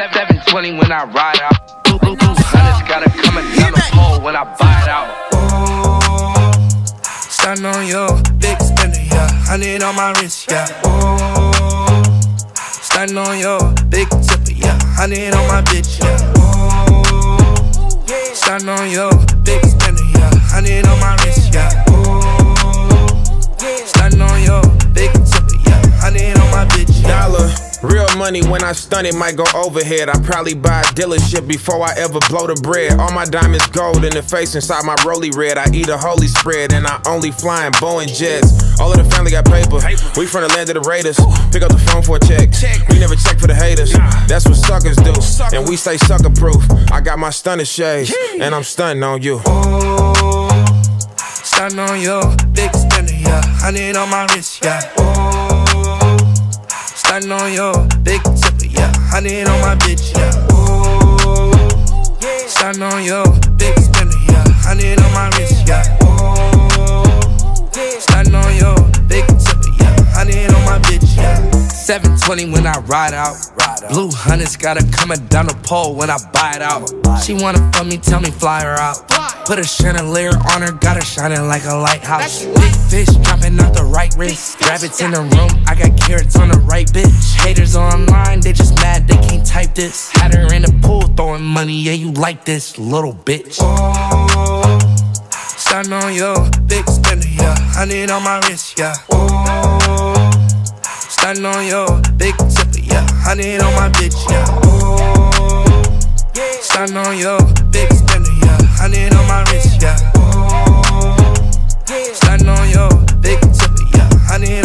720 when I ride out. Hunters gotta coming down the pole when I buy it out. Oh, starting on your big spender, yeah. Hundred on my wrist, yeah. Oh, starting on your big tipper, yeah. Hundred on my bitch, yeah. Oh, starting on your big spender, money when I stun it might go overhead. I probably buy a dealership before I ever blow the bread. All my diamonds gold in the face inside my Rollie red. I eat a holy spread and I only fly in Boeing jets. All of the family got paper. We from the land of the Raiders. Pick up the phone for a check. We never check for the haters. That's what suckers do. And we stay sucker proof. I got my stunner shades and I'm stunting on you. Oh, starting on your big spender, yeah. Hundred on my wrist, yeah. Starting on your big tipper, yeah. Hundred on my bitch, yeah. Oh, starting on your big spender, yeah. Hundred on my wrist, yeah. Oh, starting on your big tipper, yeah. Hundred on my bitch, yeah. 720 when I ride out. Blue hunters gotta coming down the pole when I buy it out. She wanna fuck me, tell me fly her out. Put a chandelier on her, got her shining like a lighthouse. Big fish jumping out the right wrist. Rabbits in the room, I got carrots on the right bitch. Haters online, they just mad they can't type this. Had her in the pool throwing money, yeah, you like this, little bitch. Oh, starting on your big spender, yeah. Hundred on my wrist, yeah. Oh, starting on your big tipper, yeah. Hundred on my bitch, yeah. Oh, starting on your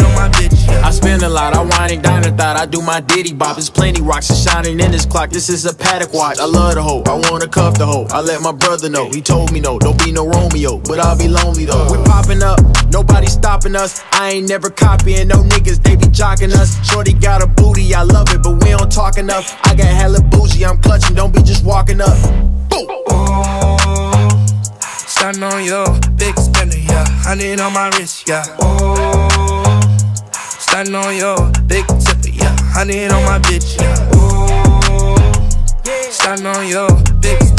On my bitch, yeah. I spend a lot, I wine and dine and thought I do my ditty bop. There's plenty rocks and shining in this clock. This is a Patek watch. I love the hoe, I wanna cuff the hoe. I let my brother know, he told me no, don't be no Romeo, but I'll be lonely though. We're popping up, nobody stopping us. I ain't never copying no niggas, they be jocking us. Shorty got a booty, I love it, but we don't talk enough. I got hella bougie, I'm clutching, don't be just walking up. Boom. Oh, starting on your big spender, yeah. Hundred on my wrist, yeah. Oh, starting on your big tipper, yeah. Hundred on my bitch, yeah. Oh, starting on your big